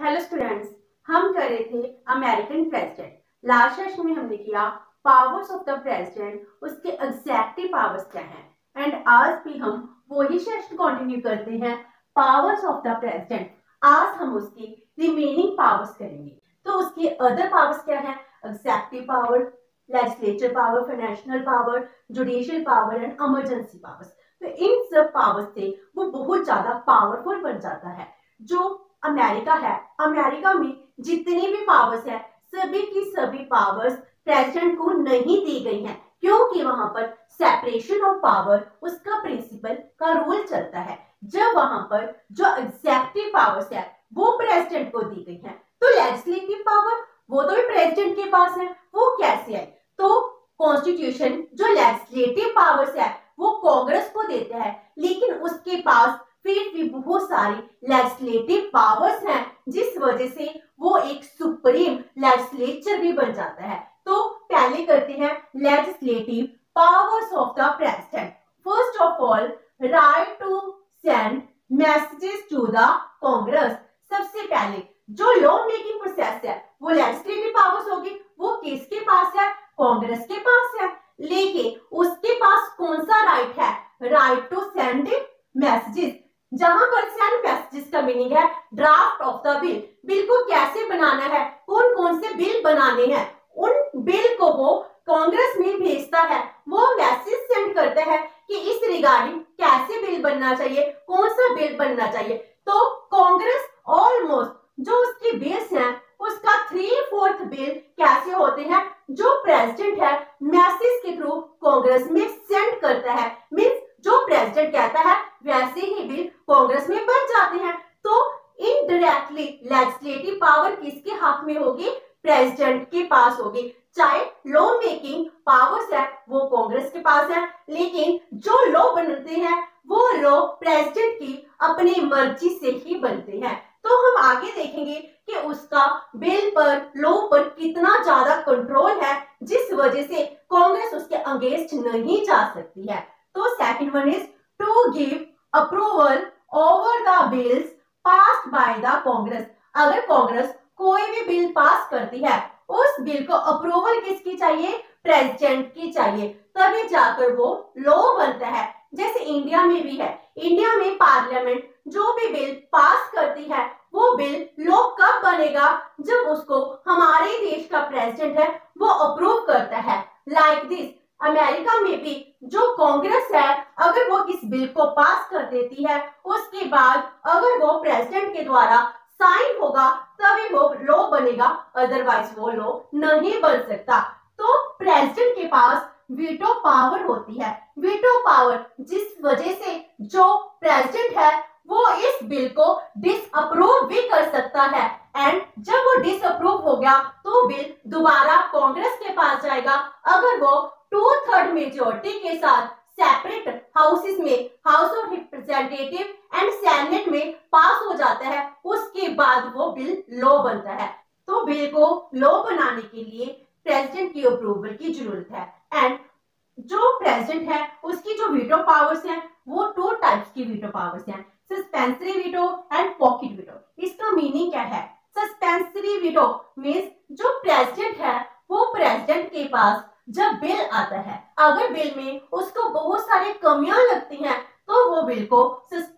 Hello students हम कर रहे थे अमेरिकन प्रेसिडेंट लास्ट सेशन में हमने किया पावर्स ऑफ़ द प्रेसिडेंट उसके एग्जैक्टिव पावर्स क्या हैं? एंड आज भी हम वही सेशन कंटिन्यू करते हैं पावर्स ऑफ़ द प्रेसिडेंट आज हम उसकी रिमेनिंग पावर्स करेंगे. तो उसके अदर पावर्स क्या है? Executive power legislature power financial power judicial power and emergency powers तो इन सब पावर्स से वो बहुत ज़्यादा पावरफुल बन जाता है, जो अमेरिका है। अमेरिका में जितनी भी पावर्स है, सभी की सभी पावर्स प्रेसिडेंट को नहीं दी गई हैं, क्योंकि वहाँ पर सेपरेशन ऑफ़ पावर उसका प्रिंसिपल का रूल चलता है। जब वहाँ पर जो एग्जेक्टिव पावर्स है, वो प्रेसिडेंट को दी गई है तो लेजिस्लेटिव पावर वो तो प्रेसिडेंट के पास है, वो कैसे है? तो कॉन्स्टिट्यूशन जो लेजिस्लेटिव पावर्स है, वो कांग्रेस को देता है, लेकिन उसके पास फिर भी बहुत सारी लेजिस्लेटिव पावर्स हैं, जिस वजह से वो एक सुप्रीम लेजिस्लेचर भी बन जाता है। तो पहले करते हैं legislative powers of the president first of all right to send messages to the Congress सबसे पहले, जो लॉ मेकिंग प्रोसेस है, वो लेजिस्लेटिव पावर्स होगी, वो किसके पास है? कांग्रेस के पास है लेकिन उसके पास कौन सा राइट है राइट टू सेंड मैसेजेस जहाँ पर सेंड मैसेजेस का मीनिंग है draft of the bill bill को कैसे बनाना है कौन कौन से बिल बनाने हैं उन बिल को वो कांग्रेस में भेजता है वो मैसेज सेंड करता है कि इस रिगार्डिंग कैसे बिल बनना चाहिए बिल बनना चाहिए। तो कांग्रेस ऑलमोस्ट जो उसकी बेस है, उसका थ्री फोर्थ बिल कैसे होते हैं? जो प्रेसिडेंट है मैसेज के थ्रू कांग्रेस में सेंड करता है। मीन्स जो प्रेसिडेंट कहता है, वैसे ही बिल कांग्रेस में बन जाते हैं। तो इनडायरेक्टली लेजिस्लेटिव पावर किसके हाथ में होगी? प्रेसिडेंट के पास होगी। चाहे लॉ मेकिंग पावर्स है, वो कांग्रेस के पास है। लेकिन जो लॉ बनते हैं, वो लॉ प्रेसिडेंट की अपनी मर्ज़ी से ही बनते हैं। तो हम आगे देखेंगे कि उसका बिल पर लॉ पर कितना ज़्यादा कंट्रोल है, जिस वजह से कांग्रेस उसके अगेंस्ट नहीं जा सकती है। तो second one is to give approval over the bills pass by the Congress. अगर कांग्रेस कोई भी बिल पास करती है उस बिल को अप्रूवल किसकी चाहिए? प्रेसिडेंट की चाहिए। तभी जाकर वो लॉ बनता है, जैसे इंडिया में भी है। इंडिया में पार्लियामेंट जो भी बिल पास करती है, वो बिल लॉ कब बनेगा? जब उसको हमारे देश का प्रेसिडेंट है, वो अप्रूव करता है। लाइक like दिस अमेरिका में भी जो कांग्रेस है, अगर वो इस बिल को पास कर देती है, उसके बाद अगर वो प्रेसिडेंट के द्वारा साइन होगा, तभी वो लॉ बनेगा अदरवाइज़ वो लॉ नहीं बन सकता। तो प्रेसिडेंट के पास वीटो पावर होती है। वीटो पावर जिस वजह से जो प्रेसिडेंट है, वो इस बिल को डिसअप्रूव भी कर सकता है। एंड जब वो डिसअप्रूव हो गया तो बिल दोबारा कांग्रेस के पास जाएगा। अगर वो टू थर्ड मेजोरिटी के साथ सेपरेट हाउसेस में house of representative and senate में पास हो जाता है बाद वो बिल लॉ बनता है। तो बिल को लॉ बनाने के लिए प्रेसिडेंट की अप्रूवल की ज़रूरत है। एंड जो प्रेसिडेंट है, उसकी जो वीटो पावर्स हैं, वो टू टाइप्स की वीटो पावर्स हैं। Suspensory veto and pocket veto इसका मीनिंग क्या है? सस्पेंसरी वीटो मीन्स जो प्रेसिडेंट है, वो प्रेसिडेंट के पास जब बिल आता है, अगर बिल में उसको बहुत सारी कमियाँ लगती हैं तो वो बिल को suspend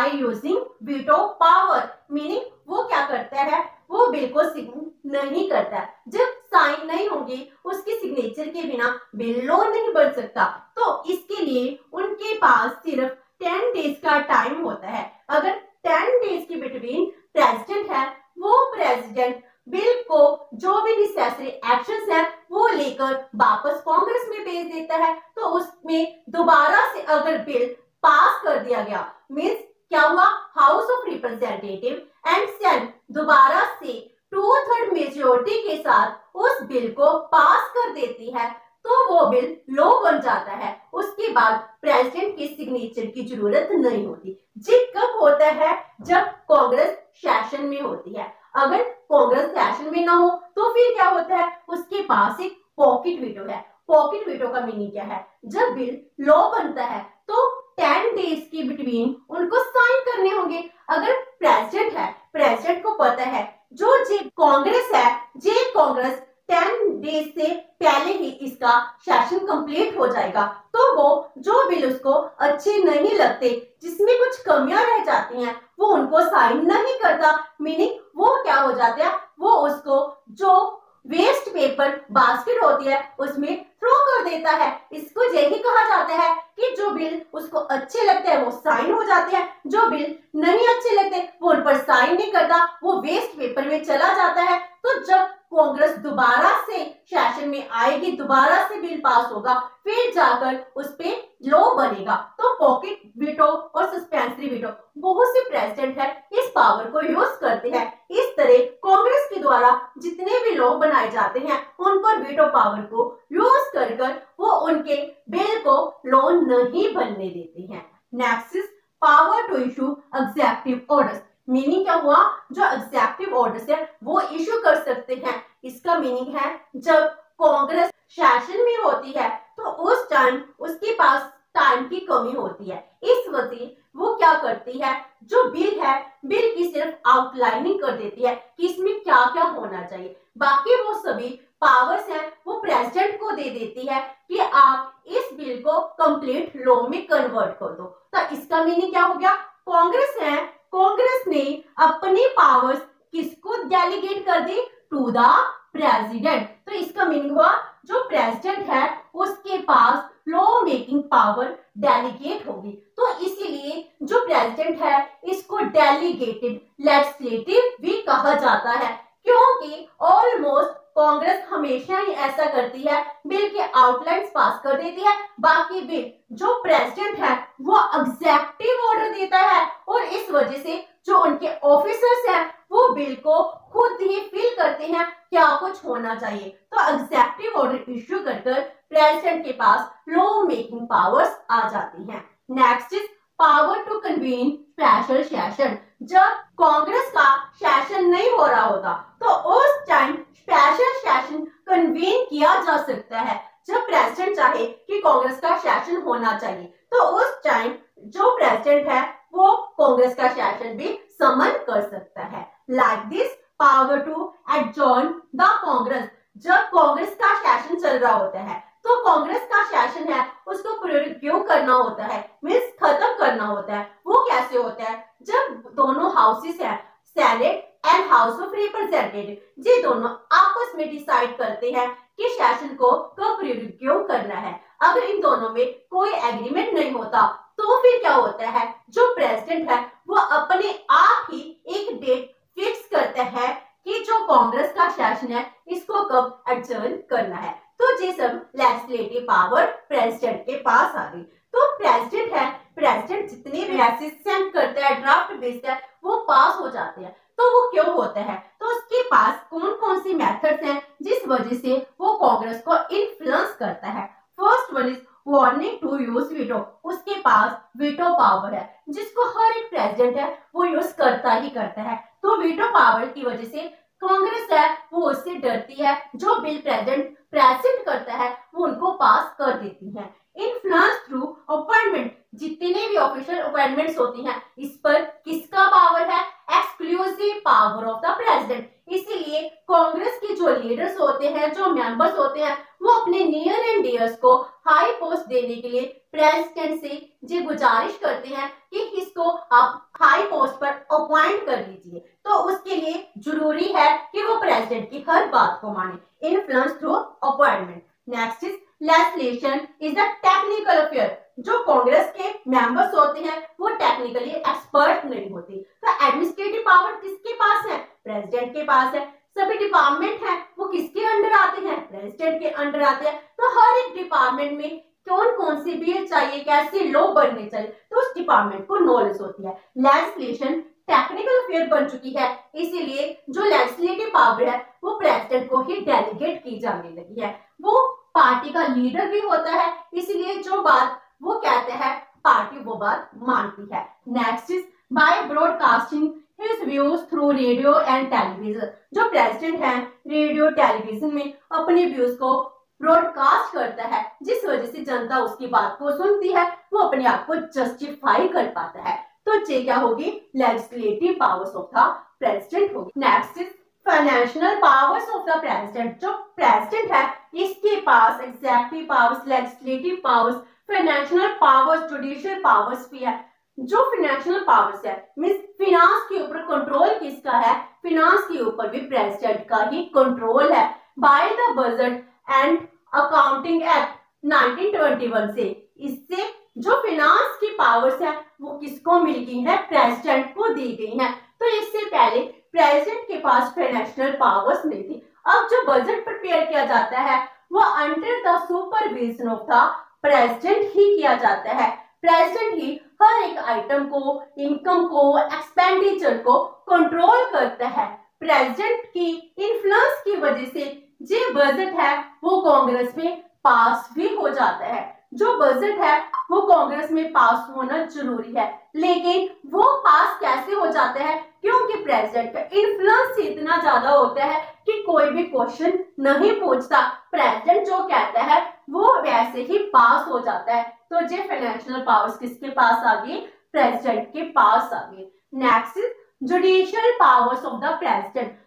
by using veto power meaning वो क्या करता है? वो बिल को सिग्न नहीं करता जब साइन नहीं होगी, उसकी सिग्नेचर के बिना बिल लो नहीं बन सकता। तो इसके लिए उनके पास सिर्फ़ टेन डेज़ का टाइम होता है। अगर टेन डेज़ के बिटवीन प्रेसिडेंट है, वो प्रेसिडेंट बिल को जो भी नेसेसरी एक्शंस है, वो लेकर वापस कांग्रेस में भेज देता है। तो उसमें दोबारा से अगर बिल पास कर दिया गया मीन्स क्या हुआ? House of representative and senate दोबारा से टू थर्ड मेजोरिटी के साथ उस बिल को पास कर देती है तो वो बिल लॉ बन जाता है। उसके बाद प्रेसिडेंट के सिग्नेचर की ज़रूरत नहीं होती। जी कब होता है जब कांग्रेस सेशन में होती है। अगर कांग्रेस सेशन में ना हो तो फिर क्या होता है? उसके पास एक पॉकेट वीटो है। पॉकेट वीटो का मीनिंग क्या है? जब बिल लॉ बनता है तो टेन डेज़ के बिटवीन उनको साइन करने होंगे। अगर प्रेसिडेंट है प्रेसिडेंट को पता है, जो जे कांग्रेस है जे कांग्रेस टेन डेज़ से पहले ही इसका सेशन कंप्लीट हो जाएगा। तो वो जो बिल उसको अच्छे नहीं लगते, जिसमें कुछ कमियाँ रह जाती हैं, वो उनको साइन नहीं करता। मीनिंग वो क्या हो जाते हैं? वो उसको जो वेस्ट पेपर बास्केट होती है, उसमें थ्रो कर देता है। इसको यही कहा जाता है कि जो बिल उसको अच्छे लगते हैं, वो साइन हो जाते हैं। जो बिल नहीं अच्छे लगते, वो उन पर साइन नहीं करता, वो वेस्ट पेपर में चला जाता है। तो जब कांग्रेस दोबारा से सेशन में आएगी, दोबारा से बिल पास होगा, फिर जाकर उस पे लॉ बनेगा। तो पॉकेट वीटो और सस्पेंसरी वीटो बहुत से प्रेसिडेंट है, इस पावर को यूज़ करते हैं। इस तरह कांग्रेस के द्वारा जितने भी लॉ बनाए जाते हैं, उन पर वीटो पावर को यूज़ कर कर वो उनके बिल को लॉ नहीं बनने देते हैं। Next power to issue executive orders meaning क्या हुआ? जो एग्जेक्टिव ऑर्डर्स है, वो इशू कर सकते हैं। इसका मीनिंग है, जब कांग्रेस शासन में होती है तो उस टाइम उसके पास टाइम की कमी होती है। इस वजह वो क्या करती है? जो बिल है, बिल की सिर्फ़ आउटलाइनिंग कर देती है कि इसमें क्या क्या होना चाहिए। बाकी वो सभी पावर्स है, वो प्रेसिडेंट को दे देती है कि आप इस बिल को कंप्लीट लॉ में कन्वर्ट कर दो। तो इसका मीनिंग क्या हो गया? कांग्रेस है कांग्रेस ने अपनी पावर्स किसको डेलीगेट कर दी? टू द प्रेसिडेंट तो इसका मीनिंग हुआ, जो प्रेसिडेंट है, उसके पास लॉ मेकिंग पावर डेलीगेट होगी। तो इसीलिए जो प्रेसिडेंट है, इसको डेलीगेटेड लेजिस्लेटिव भी कहा जाता है। क्योंकि ऑलमोस्ट कांग्रेस हमेशा ही ऐसा करती है बिल के आउटलाइंस पास कर देती है, बाकी बिल, जो प्रेसिडेंट है, वो एग्जेक्टिव ऑर्डर देता है, और इस वजह से जो उनके ऑफिसर्स हैं, वो बिल को खुद ही फील करते हैं, क्या कुछ होना चाहिए? तो एग्जेक्टिव ऑर्डर इश्यू कर प्रेसिडेंट के पास लॉ मेकिंग पावर्स आ जाती हैं। Next is power to convene special session जब कांग्रेस का सेशन नहीं हो रहा होता तो उस टाइम स्पेशल सेशन कन्वीन किया जा सकता है। जब प्रेसिडेंट चाहे कि कांग्रेस का सेशन होना चाहिए तो उस टाइम जो प्रेसिडेंट है, वो कांग्रेस का सेशन भी समन कर सकता है। Like this power to adjourn the Congress जब कांग्रेस का सेशन चल रहा होता है तो कांग्रेस का सेशन है, उसको क्यों करना होता है मीन्स खत्म करना होता है वो कैसे होता है जब दोनों हाउसेस है Senate and House of Representative ये दोनों आपस में डिसाइड करते हैं कि सेशन को कब क्यों करना है अगर इन दोनों में कोई एग्रीमेंट नहीं होता। तो फिर क्या होता है? जो प्रेसिडेंट है, वो अपने आप ही एक डेट फिक्स करता है कि जो कांग्रेस का सेशन है, इसको कब एडजर्न करना है। तो ये सब लेजिस्लेटिव पावर प्रेसिडेंट के पास आ गई। तो प्रेसिडेंट है प्रेसिडेंट जितने भी असिस्टेंट करता है ड्राफ्ट बेस्ड है, वो पास हो जाते हैं। तो वो क्यों होता है? तो उसके पास कौन कौन सी मेथड्स हैं जिस वजह से वो कांग्रेस को इन्फ्लुएंस करता है? First one is warning to use veto उसके पास वीटो पावर है। जिसको हर एक प्रेसिडेंट है, वो यूज़ करता ही करता है। तो वीटो पावर की वजह से कांग्रेस है, वो उससे डरती है। जो बिल प्रेसिडेंट प्रेजेंट करता है, वो उनको पास कर देती है। इन्फ्लुएंस थ्रू अपॉइंटमेंट जितने भी ऑफिशियल अपॉइंटमेंट्स होती हैं, इस पर किसका पावर है? Exclusive power of the president इसीलिए कांग्रेस जो लीडर्स होते हैं, जो मेंबर्स होते हैं, वो अपने नियर एंड डियर्स को हाई पोस्ट देने के लिए प्रेसिडेंट से जी गुजारिश करते हैं कि इसको आप हाई पोस्ट पर अपॉइंट कर लीजिए। तो उसके लिए ज़रूरी है कि वो प्रेसिडेंट की हर बात को माने influence through appointment next is legislation is the technical affair जो कांग्रेस के मेंबर्स होते हैं, वो टेक्निकली एक्सपर्ट नहीं होते। तो एडमिनिस्ट्रेटिव पावर किसके पास है? प्रेसिडेंट के पास है। सभी डिपार्टमेंट है, वो किसके अंडर आते हैं? प्रेसिडेंट के अंडर आते हैं। तो हर एक डिपार्टमेंट में कौन कौन सी बिल चाहिए, कैसे लॉ बनने चाहिए तो उस डिपार्टमेंट को नॉलेज होती है। लेजिस्लेशन टेक्निकल अफेयर बन चुकी है। इसीलिए जो लेजिस्लेटिव पावर है, वो प्रेसिडेंट को ही डेलीगेट की जाने लगी है। वो पार्टी का लीडर भी होता है। इसीलिए जो बात वो कहते हैं पार्टी वो बात मानती है। Next is by broadcasting his views through radio and television जो प्रेसिडेंट है रेडियो टेलीविज़न में अपने व्यूज़ को ब्रॉडकास्ट करता है, जिस वजह से जनता उसकी बात को सुनती है, वो अपने आप को जस्टिफाई कर पाता है। तो ये क्या होगी? Legislative powers of the president होगी। Next financial powers of the president जो प्रेसिडेंट है, इसके पास executive powers legislative powers financial powers judicial powers भी है। जो फाइनेंशियल पावर्स है मीन फिनांस के ऊपर कंट्रोल किसका है? फिनांस के ऊपर भी प्रेसिडेंट का ही कंट्रोल है। By the budget and accounting act 1921 से इससे जो फिनांस की पावर्स है, वो किसको मिल गई है? प्रेसिडेंट को दी गई है। तो इससे पहले प्रेसिडेंट के पास फाइनेंशियल पावर्स नहीं थी। अब जो बजट प्रिपेयर किया जाता है, वो under the supervision of the president ही किया जाता है। प्रेसिडेंट ही हर एक आइटम को इनकम को एक्सपेंडिचर को कंट्रोल करता है। प्रेसिडेंट की इन्फ्लुएंस की वजह से जो बजट है, वो कांग्रेस में पास भी हो जाता है। जो बजट है, वो कांग्रेस में पास होना ज़रूरी है। लेकिन वो पास कैसे हो जाता है? क्योंकि प्रेसिडेंट का इन्फ्लुएंस इतना ज़्यादा होता है कि कोई भी क्वेश्चन नहीं पूछता। प्रेसिडेंट जो कहता है, वो वैसे ही पास हो जाता है। तो जे फाइनेंशियल पावर्स किसके पास आ गई? प्रेसिडेंट के पास आ गई। Next judicial powers of the president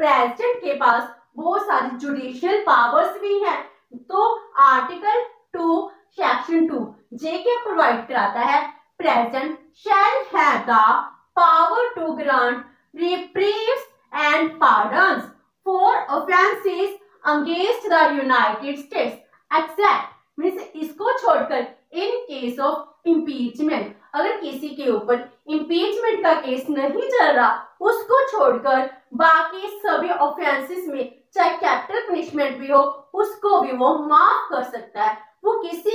president के पास बहुत सारी जुडिशियल पावर्स भी हैं। तो आर्टिकल टू सेक्शन टू जे के प्रोवाइड कराता है president shall have the power to grant reprieves and pardons for offenses against the United States except means इसको छोड़कर इन केस ऑफ़ इम्पीचमेंट अगर किसी के ऊपर इम्पीचमेंट का केस नहीं चल रहा, उसको छोड़कर बाकी सभी ऑफेंसेस में, चाहे कैपिटल पनिशमेंट भी हो, उसको भी वो माफ़ कर सकता है। वो किसी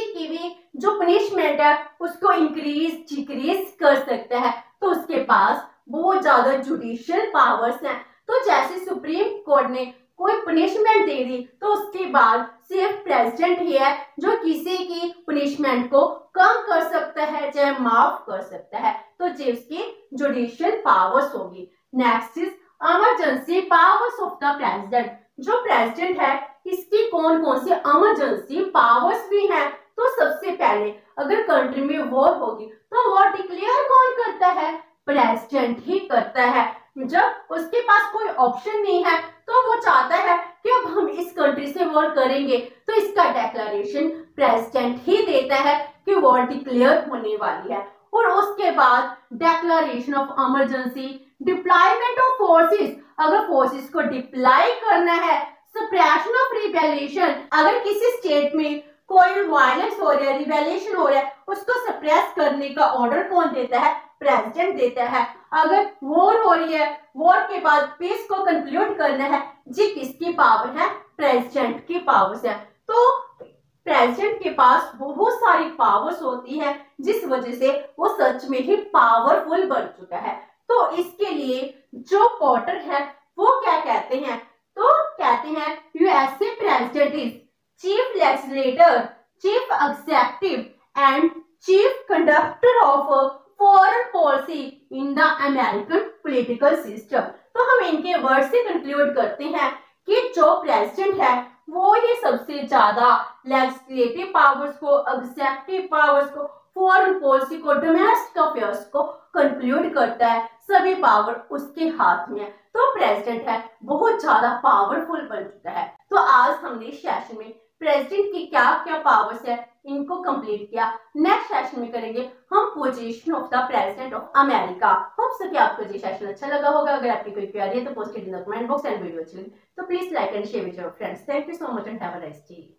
जो पनिशमेंट है, उसको इंक्रीज डिक्रीज कर सकता है। तो उसके पास बहुत ज़्यादा जुडिशियल पावर्स हैं। तो जैसे सुप्रीम कोर्ट ने कोई पनिशमेंट दे दी तो उसके बाद सिर्फ़ प्रेसिडेंट ही है जो किसी की पनिशमेंट को कम कर सकता है, चाहे माफ़ कर सकता है। तो जिसकी जुडिशियल पावर्स होगी। Next is emergency powers of the president जो प्रेसिडेंट है, इसकी कौन कौन सी इमरजेंसी पावर्स भी हैं? तो सबसे पहले अगर कंट्री में वॉर होगी तो वॉर डिक्लेयर कौन करता है? प्रेसिडेंट ही करता है। जब उसके पास कोई ऑप्शन नहीं है तो वो चाहता है कि अब हम इस कंट्री से वॉर करेंगे। तो इसका डेक्लेरेशन प्रेसिडेंट ही देता है कि वॉर डिक्लेयर होने वाली है। और उसके बाद declaration of emergency deployment of forces अगर फोर्सेस को डिप्लॉय करना है सप्रेशन ऑफ़ रिबेलेशन अगर किसी स्टेट में कोई वायलेंस हो रहा है रिबेलेशन हो रहा है, उसको सप्रेस करने का ऑर्डर कौन देता है? प्रेसिडेंट देता है। अगर वॉर हो रही है वॉर के बाद पीस को कंक्लूड करना है, जी किसकी पावर है? प्रेसिडेंट की पावर्स है। तो प्रेसिडेंट के पास बहुत सारी पावर्स होती है, जिस वजह से वो सच में ही पावरफुल बन चुका है। तो इसके लिए जो पोर्टर है, वो क्या कहते हैं? तो कहते हैं USA president is chief legislator chief executive and chief conductor of foreign policy in the American political system तो हम इनके वर्ड से कंक्लूड करते हैं कि जो प्रेसिडेंट है, वो ही सबसे ज़्यादा लेजिस्लेटिव पावर्स को एग्जेक्टिव पावर्स को फॉरेन पॉलिसी को डोमेस्टिक अफेयर्स को कंक्लूड करता है। सभी पावर उसके हाथ में है। तो प्रेसिडेंट है, बहुत ज़्यादा पावरफुल बन चुका है। तो आज हमने सेशन में प्रेसिडेंट की क्या क्या पावर्स है? इनको कंप्लीट किया। नेक्स्ट सेशन में करेंगे हम position of the president of America hope so कि आपको ये सेशन अच्छा लगा होगा। अगर आपकी कोई क्वेरी है तो post in the comment box and video अच्छी लगी तो please like and share with your friends thank you so much and have a nice day